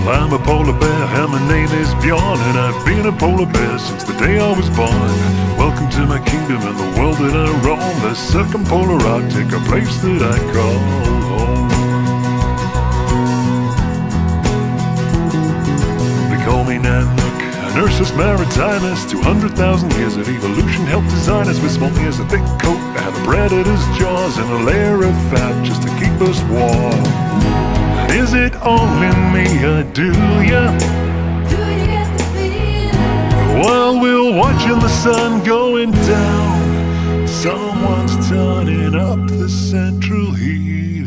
Well, I'm a polar bear and my name is Bjorn And I've been a polar bear since the day I was born. Welcome to my kingdom and the world that I roam. The circumpolar Arctic, a place that I call home. They call me Nanook, an Ursus maritimus 200,000 years of evolution helped design us. With small ears, a thick coat, and a predator's jaws And a layer of fat just to keep us warm is it only me or do you? While we're watching the sun going down Someone's turning up the central heating